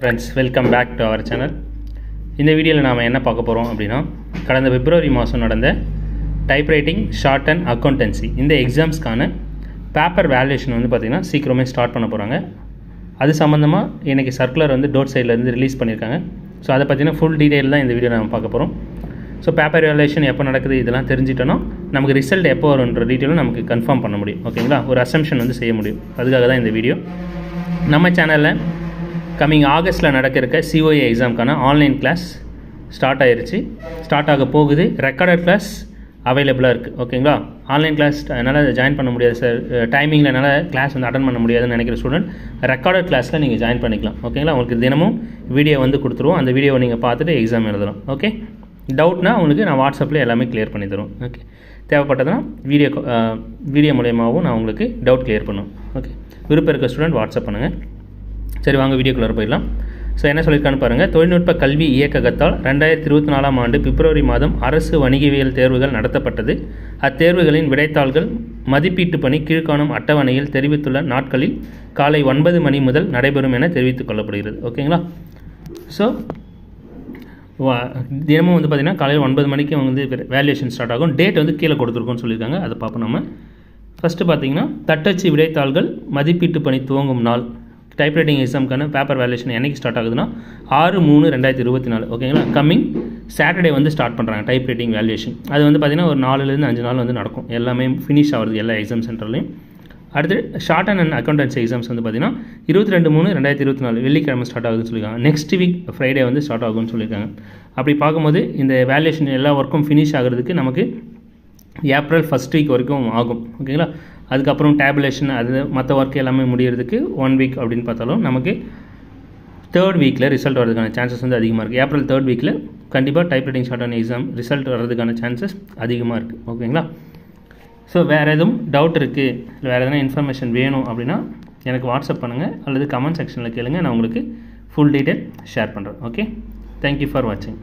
Friends welcome back to our channel இந்த வீடியோவில் நாம் என்ன பார்க்க போகிறோம் அப்படின்னா கடந்த பிப்ரவரி மாதம் நடந்த டைப்ரைட்டிங் ஷார்ட் அண்ட் அக்கௌண்டன்சி இந்த எக்ஸாம்ஸ்க்கான பேப்பர் வேல்யூஷன் வந்து பார்த்திங்கன்னா சீக்கிரமே ஸ்டார்ட் பண்ண போகிறாங்க அது சம்மந்தமாக இன்றைக்கி சர்க்குலர் வந்து டோட் சைட்லேருந்து ரிலீஸ் பண்ணியிருக்காங்க ஸோ அதை பற்றின ஃபுல் டீட்டெயில் தான் இந்த வீடியோ நம்ம பார்க்க போகிறோம் ஸோ பேப்பர் வேல்யூஷன் எப்போ நடக்குது இதெல்லாம் தெரிஞ்சிட்டோன்னா நமக்கு ரிசல்ட் எப்போ வரும்ன்ற டீட்டெயிலும் நமக்கு கன்ஃபார்ம் பண்ண முடியும். ஓகேங்களா ஒரு அசம்ஷன் வந்து செய்ய முடியும். அதுக்காக தான் இந்த வீடியோ. நம்ம சேனலில் கம்மிங் ஆகஸ்ட்டில் நடக்க இருக்க சிஓஏ எக்ஸாமுக்கான ஆன்லைன் கிளாஸ் ஸ்டார்ட் ஆயிருச்சு. ஸ்டார்ட் ஆக போகுது. ரெக்கார்டட் கிளாஸ் அவைலபிளாக இருக்குது ஓகேங்களா ஆன்லைன் கிளாஸ் என்னால் ஜாயின் பண்ண முடியாது சார் டைமிங்கில் என்னால் கிளாஸ் வந்து அட்டன் பண்ண முடியாதுன்னு நினைக்கிற ஸ்டூடெண்ட் ரெக்கார்டட் கிளாஸில் நீங்கள் ஜாயின் பண்ணிக்கலாம். ஓகேங்களா உங்களுக்கு தினமும் வீடியோ வந்து கொடுத்துருவோம். அந்த வீடியோவை நீங்கள் பார்த்துட்டு எக்ஸாம் எழுதலாம். ஓகே டவுட்னா உங்களுக்கு நான் வாட்ஸ்அப்பில் எல்லாமே கிளியர் பண்ணி தருவோம். ஓகே தேவைப்பட்டதுன்னா வீடியோ வீடியோ மூலயமாவும் நான் உங்களுக்கு டவுட் கிளியர் பண்ணுவோம் ஓகே விருப்பம் இருக்க ஸ்டூடெண்ட் வாட்ஸ்அப் பண்ணுங்கள் சரி வாங்க வீடியோக்குள்ளே போயிடலாம். ஸோ என்ன சொல்லியிருக்கான்னு பாருங்கள் தொழில்நுட்ப கல்வி இயக்ககத்தால் ரெண்டாயிரத்தி இருபத்தி நாலாம் ஆண்டு பிப்ரவரி மாதம் அரசு வணிகவியல் தேர்வுகள் நடத்தப்பட்டது. அத்தேர்வுகளின் விடைத்தாள்கள் மதிப்பீட்டு பணி கீழ்காணும் அட்டவணையில் தெரிவித்துள்ள நாட்களில் காலை ஒன்பது மணி முதல் நடைபெறும் என தெரிவித்துக் கொள்ளப்படுகிறது. ஓகேங்களா? ஸோ தினமும் வந்து பார்த்திங்கன்னா காலையில் ஒன்பது மணிக்கு வந்து வேல்யூஷன் ஸ்டார்ட் ஆகும். டேட் வந்து கீழே கொடுத்துருக்கோன்னு சொல்லியிருக்காங்க. அதை பார்ப்போம் நம்ம. ஃபஸ்ட்டு பார்த்தீங்கன்னா தட்டச்சு விடைத்தாள்கள் மதிப்பீட்டு பணி துவங்கும் நாள். டைப்ரைட்டிங் எக்ஸாமுக்கான பேப்பர் வேல்யூஷன் என்றைக்கு ஸ்டார்ட் ஆகுதுன்னா ஆறு மூணு ரெண்டாயிரத்தி இருபத்தி நாலு. ஓகேங்களா கம்மிங் சாட்டர்டே வந்து ஸ்டார்ட் பண்ணுறாங்க டைப் ரைட்டிங் வேல்யூஷன் அது வந்து பார்த்திங்கன்னா ஒரு நாலுலேருந்து அஞ்சு நாள் வந்து நடக்கும். எல்லாமே ஃபினிஷ் ஆகுது எல்லா எக்ஸாம் சென்டர்லையும் அடுத்து shorthand and accountancy exams வந்து பார்த்திங்கன்னா இருபத்தி ரெண்டு மூணு ரெண்டாயிரத்தி இருபத்தி நாலு. வெள்ளிக்கிழமை ஸ்டார்ட் ஆகுதுன்னு சொல்லியிருக்காங்க. நெக்ஸ்ட் வீக் ஃப்ரைடே வந்து ஸ்டார்ட் ஆகும்னு சொல்லியிருக்காங்க. அப்படி பார்க்கும்போது இந்த வேல்யூஷன் எல்லா ஒர்க்கும் ஃபினிஷ் ஆகிறதுக்கு நமக்கு ஏப்ரல் ஃபஸ்ட் வீக் வரைக்கும் ஆகும். ஓகேங்களா அதுக்கப்புறம் டேபுலேஷன் அது மற்ற ஒர்க் எல்லாமே முடியறதுக்கு ஒன் வீக் அப்படின்னு பார்த்தாலும் நமக்கு தேர்ட் வீக்கில் ரிசல்ட் வரதுக்கான சான்சஸ் வந்து அதிகமாக இருக்குது ஏப்ரல் தேர்ட் வீக்கில் கண்டிப்பாக type writing short exam result வர்றதுக்கான சான்சஸ் அதிகமாக இருக்குது ஓகேங்களா ஸோ வேறு எதுவும் டவுட் இருக்குது இல்லை வேறு எதனா இன்ஃபர்மேஷன் வேணும் அப்படின்னா எனக்கு வாட்ஸ்அப் பண்ணுங்கள் அல்லது கமெண்ட் செக்ஷனில் கேளுங்கள் நான் உங்களுக்கு ஃபுல் டீட்டெயில் ஷேர் பண்ணுறேன் ஓகே தேங்க்யூ ஃபார் வாட்சிங்